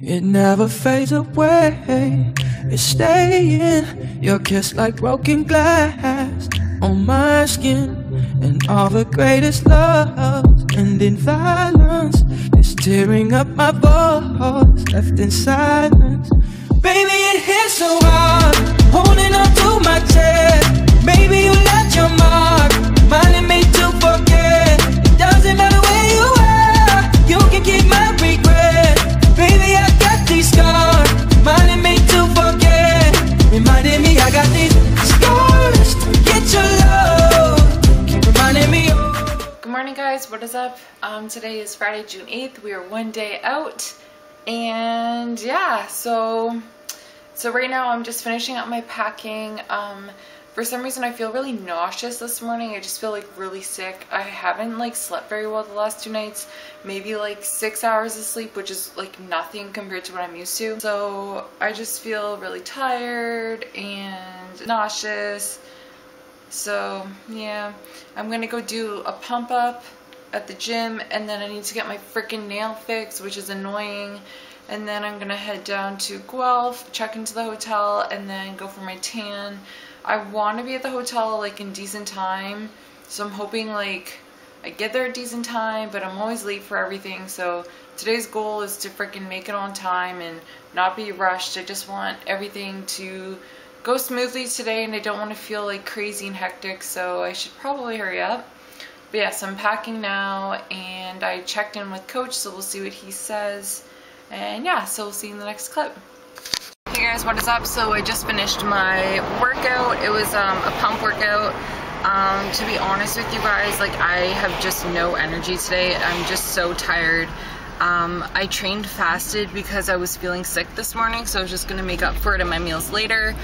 It never fades away. It's staying. Your kiss like broken glass on my skin. And all the greatest loves end in violence. It's tearing up my voice, left in silence. Baby, it hits so hard. Holding on to my chest. Up? Um, today is Friday, June 8th. We are one day out and yeah, so so right now I'm just finishing up my packing. Um, for some reason I feel really nauseous this morning. I just feel like really sick. I haven't like slept very well the last two nights. Maybe like six hours of sleep, which is like nothing compared to what I'm used to. So I just feel really tired and nauseous. So yeah, I'm gonna go do a pump up at the gym and then I need to get my freaking nail fixed, which is annoying. And then I'm gonna head down to Guelph, check into the hotel, and then go for my tan. I want to be at the hotel like in decent time, so I'm hoping like I get there at decent time, but I'm always late for everything. So today's goal is to freaking make it on time and not be rushed. I just want everything to go smoothly today and I don't want to feel like crazy and hectic, so I should probably hurry up. But yes, I'm packing now and I checked in with coach, so we'll see what he says. And yeah, so we'll see you in the next clip. Hey guys, what is up? So I just finished my workout. It was um, a pump workout. Um, to be honest with you guys, like I have just no energy today. I'm just so tired. Um, I trained fasted because I was feeling sick this morning, so I was just gonna make up for it in my meals later.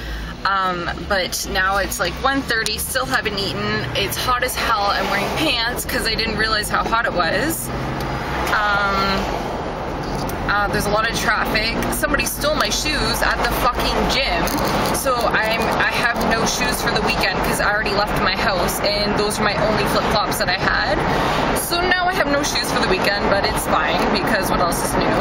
Um, but now it's like 1.30, still haven't eaten. It's hot as hell. I'm wearing pants because I didn't realize how hot it was. Um, uh, there's a lot of traffic. Somebody stole my shoes at the fucking gym, so I'm I have no shoes for the weekend because I already left my house, and those are my only flip flops that I had. So now I have no shoes for the weekend, but it's fine because what else is new?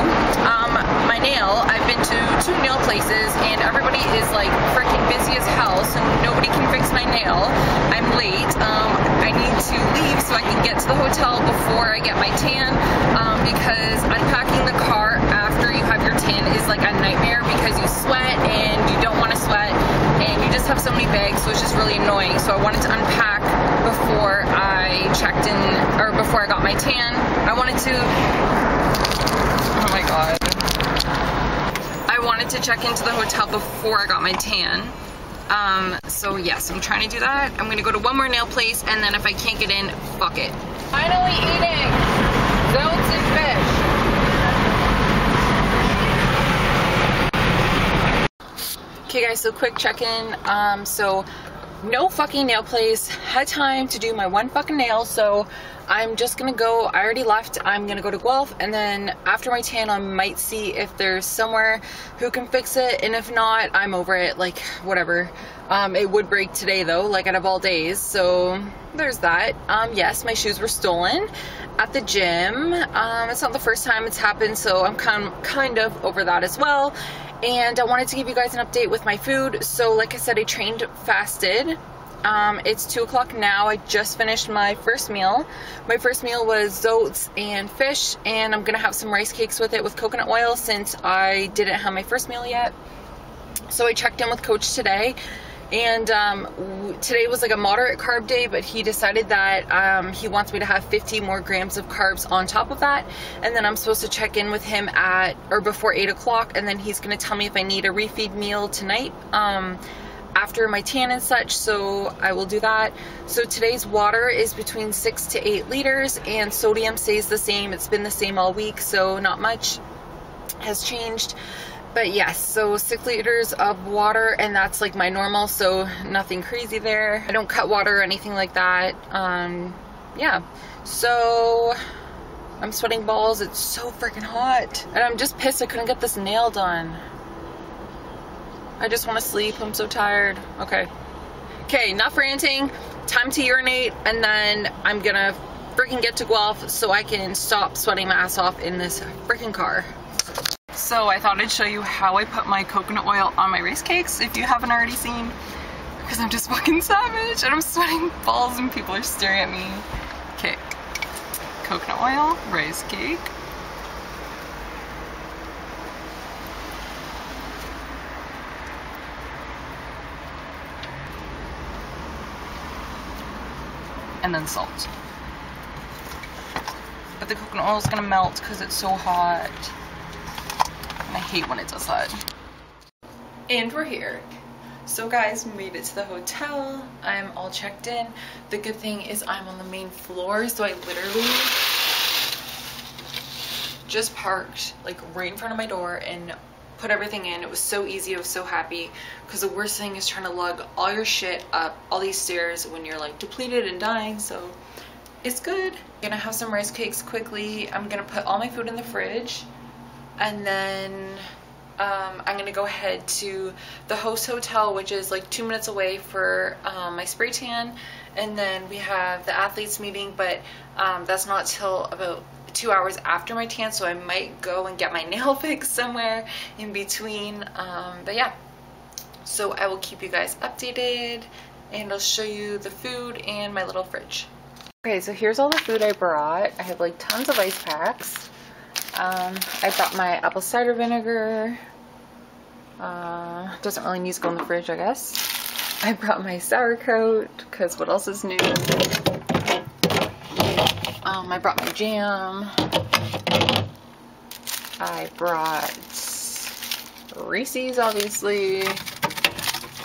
Um, my nail. I've been to two nail places, and everybody is like freaking busy as hell, so nobody can fix my nail. I'm late. Um, I need to leave so I can get to the hotel before I get my tan um, because unpacking the car after you have your tan is like a nightmare because you sweat and you don't want to sweat and you just have so many bags so it's just really annoying so I wanted to unpack before I checked in or before I got my tan I wanted to oh my god I wanted to check into the hotel before I got my tan um, so yes, I'm trying to do that. I'm gonna go to one more nail place and then if I can't get in, fuck it. Finally eating zoats and fish. Okay guys, so quick check-in. Um, so no fucking nail place. Had time to do my one fucking nail, so I'm just gonna go, I already left, I'm gonna go to Guelph, and then after my tan, I might see if there's somewhere who can fix it, and if not, I'm over it, like, whatever. Um, it would break today, though, like out of all days, so there's that. Um, yes, my shoes were stolen at the gym. Um, it's not the first time it's happened, so I'm kind, kind of over that as well. And I wanted to give you guys an update with my food. So, like I said, I trained fasted um, it's 2 o'clock now. I just finished my first meal. My first meal was zoats and fish, and I'm going to have some rice cakes with it with coconut oil since I didn't have my first meal yet. So I checked in with Coach today, and um, today was like a moderate carb day, but he decided that um, he wants me to have 50 more grams of carbs on top of that. And then I'm supposed to check in with him at or before 8 o'clock, and then he's going to tell me if I need a refeed meal tonight. Um, after my tan and such, so I will do that. So today's water is between six to eight liters and sodium stays the same. It's been the same all week, so not much has changed. But yes, so six liters of water and that's like my normal, so nothing crazy there. I don't cut water or anything like that. Um, yeah, so I'm sweating balls. It's so freaking hot. And I'm just pissed I couldn't get this nail done. I just want to sleep. I'm so tired. Okay. Okay, enough ranting. Time to urinate, and then I'm gonna freaking get to Guelph so I can stop sweating my ass off in this freaking car. So I thought I'd show you how I put my coconut oil on my rice cakes if you haven't already seen. Because I'm just fucking savage and I'm sweating balls and people are staring at me. Okay, coconut oil, rice cake. And then salt. But the coconut oil is gonna melt because it's so hot. I hate when it does that. And we're here. So guys, we made it to the hotel. I'm all checked in. The good thing is I'm on the main floor, so I literally just parked like right in front of my door and put everything in. It was so easy. I was so happy because the worst thing is trying to lug all your shit up all these stairs when you're like depleted and dying. So it's good. Gonna have some rice cakes quickly. I'm gonna put all my food in the fridge and then um, I'm gonna go ahead to the host hotel, which is like two minutes away for um, my spray tan. And then we have the athletes meeting, but um, that's not till about two hours after my tan, so I might go and get my nail fixed somewhere in between. Um, but yeah, so I will keep you guys updated and I'll show you the food and my little fridge. Okay, so here's all the food I brought. I have like tons of ice packs. Um, I brought my apple cider vinegar. Uh, doesn't really need to go in the fridge, I guess. I brought my sauerkraut, because what else is new? Um, I brought my jam. I brought Reese's, obviously.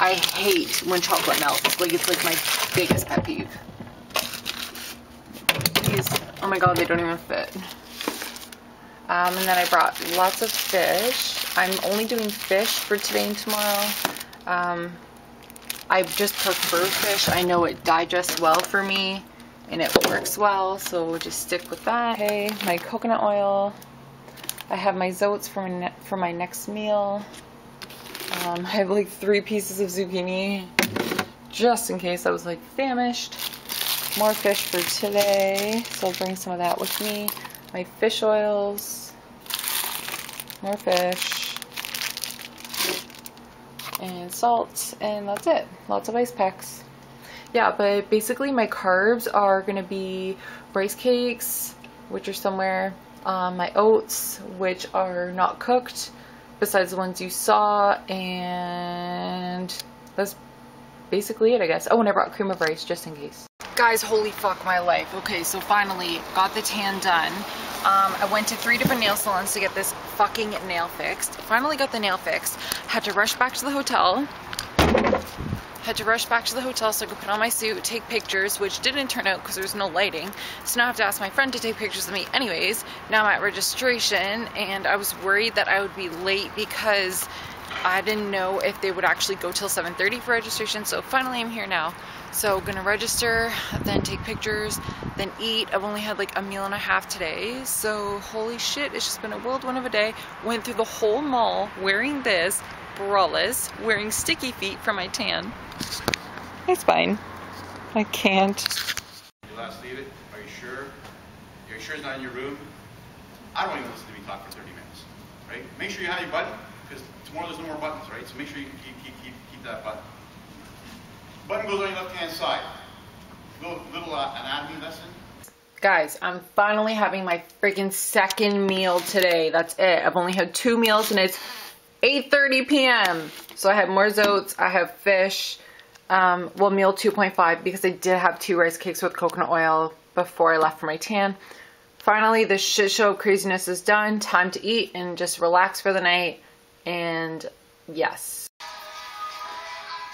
I hate when chocolate melts. Like, it's like my biggest pet peeve. Oh my god, they don't even fit. Um, and then I brought lots of fish. I'm only doing fish for today and tomorrow. Um, I just prefer fish. I know it digests well for me and it works well, so we'll just stick with that. Okay, my coconut oil. I have my zoats for my, for my next meal. Um, I have like three pieces of zucchini just in case I was like famished. More fish for today, so I'll bring some of that with me my fish oils, more fish, and salt, and that's it. Lots of ice packs. Yeah, but basically my carbs are going to be rice cakes, which are somewhere, um, my oats, which are not cooked, besides the ones you saw, and that's basically it, I guess. Oh, and I brought cream of rice just in case. Guys, holy fuck my life. Okay, so finally got the tan done. Um, I went to three different nail salons to get this fucking nail fixed. Finally got the nail fixed. Had to rush back to the hotel. Had to rush back to the hotel so I could put on my suit, take pictures, which didn't turn out because there was no lighting. So now I have to ask my friend to take pictures of me anyways. Now I'm at registration and I was worried that I would be late because I didn't know if they would actually go till 7.30 for registration, so finally I'm here now. So gonna register, then take pictures, then eat. I've only had like a meal and a half today, so holy shit, it's just been a whirlwind of a day. Went through the whole mall wearing this, braless, wearing sticky feet for my tan. It's fine. I can't. You last leave it? Are you sure? Are you sure it's not in your room? I don't even listen to me talk for 30 minutes, right? Make sure you have your button because tomorrow there's no more buttons, right? So make sure you keep, keep, keep, keep that button. Button goes on your left-hand side. Little, little uh, anatomy lesson. Guys, I'm finally having my freaking second meal today. That's it. I've only had two meals and it's 8.30 p.m. So I have more zoats. I have fish. Um, well, meal 2.5 because I did have two rice cakes with coconut oil before I left for my tan. Finally, the shit show craziness is done. Time to eat and just relax for the night and yes.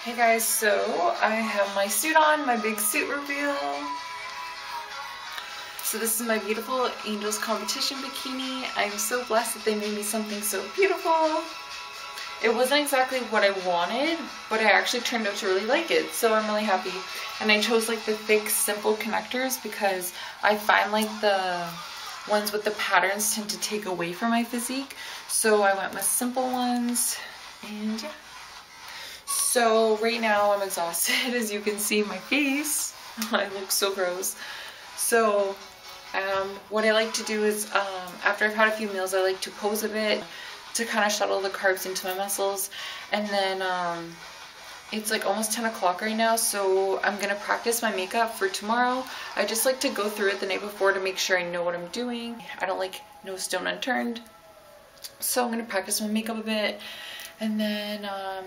Hey guys, so I have my suit on, my big suit reveal. So this is my beautiful Angels competition bikini. I'm so blessed that they made me something so beautiful. It wasn't exactly what I wanted, but I actually turned out to really like it, so I'm really happy. And I chose like the thick, simple connectors because I find like the ones with the patterns tend to take away from my physique. So I went with simple ones and yeah. So right now I'm exhausted as you can see my face. I look so gross. So um, what I like to do is um, after I've had a few meals I like to pose a bit to kind of shuttle the carbs into my muscles. And then um, it's like almost 10 o'clock right now, so I'm gonna practice my makeup for tomorrow. I just like to go through it the night before to make sure I know what I'm doing. I don't like no stone unturned. So I'm gonna practice my makeup a bit and then um,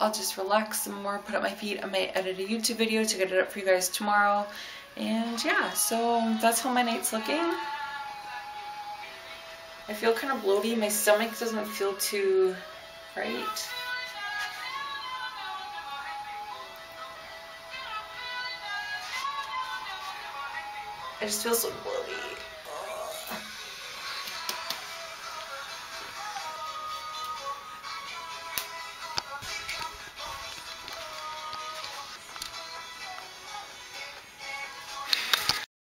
I'll just relax some more, put up my feet. I might edit a YouTube video to get it up for you guys tomorrow. And yeah, so that's how my night's looking. I feel kind of bloaty. My stomach doesn't feel too right. I just feel so bloaty.